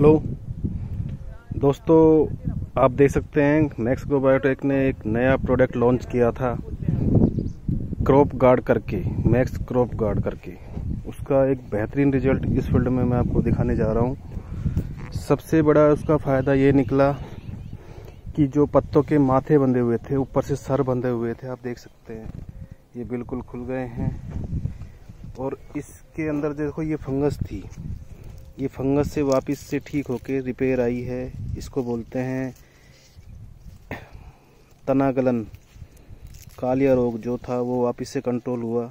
Hello. दोस्तों, आप देख सकते हैं मैक्स ग्रो बायोटेक ने एक नया प्रोडक्ट लॉन्च किया था क्रॉप गार्ड करके मैक्स क्रॉप गार्ड करके। उसका एक बेहतरीन रिज़ल्ट इस फ़ील्ड में मैं आपको दिखाने जा रहा हूँ। सबसे बड़ा उसका फ़ायदा ये निकला कि जो पत्तों के माथे बंधे हुए थे, ऊपर से सर बंधे हुए थे, आप देख सकते हैं, ये बिल्कुल खुल गए हैं। और इसके अंदर देखो, ये फंगस थी। ये फंगस से वापस से ठीक होके रिपेयर आई है। इसको बोलते हैं तनागलन। कालिया रोग जो था, वो वापस से कंट्रोल हुआ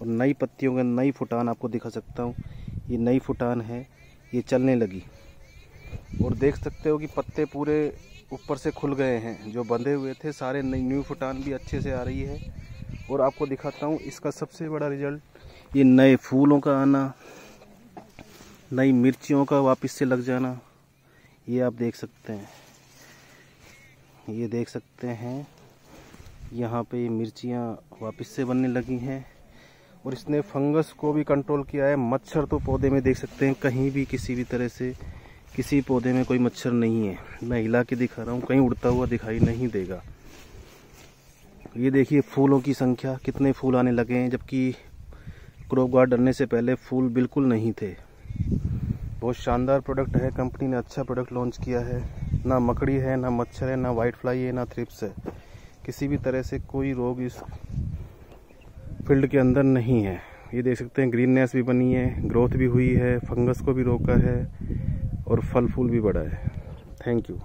और नई पत्तियों का नई फुटान आपको दिखा सकता हूँ। ये नई फुटान है, ये चलने लगी। और देख सकते हो कि पत्ते पूरे ऊपर से खुल गए हैं। जो बंधे हुए थे, सारे नई, न्यू फुटान भी अच्छे से आ रही है। और आपको दिखाता हूँ, इसका सबसे बड़ा रिज़ल्ट ये नए फूलों का आना। नई मिर्चियों का वापस से लग जाना। ये आप देख सकते हैं। ये देख सकते हैं। यहाँ पे मिर्चियाँ वापस से बनने लगी हैं। और इसने फंगस को भी कंट्रोल किया है। मच्छर तो पौधे में देख सकते हैं। कहीं भी किसी भी तरह से किसी पौधे में कोई मच्छर नहीं है। मैं हिला के दिखा रहा हूँ। कहीं उड़ता हुआ दिखाई नहीं देगा। ये देखिए फूलों की संख्या। कितने फूल आने लगे हैं, जबकि क्रॉप गार्ड डरने से पहले फूल बिल्कुल नहीं थे। बहुत शानदार प्रोडक्ट है। कंपनी ने अच्छा प्रोडक्ट लॉन्च किया है। ना मकड़ी है, ना मच्छर है, ना वाइट फ्लाई है, ना थ्रिप्स है। किसी भी तरह से कोई रोग इस फ़ील्ड के अंदर नहीं है। ये देख सकते हैं ग्रीननेस भी बनी है ग्रोथ भी हुई है फंगस को भी रोका है, और फल फूल भी बढ़ा है। Thank you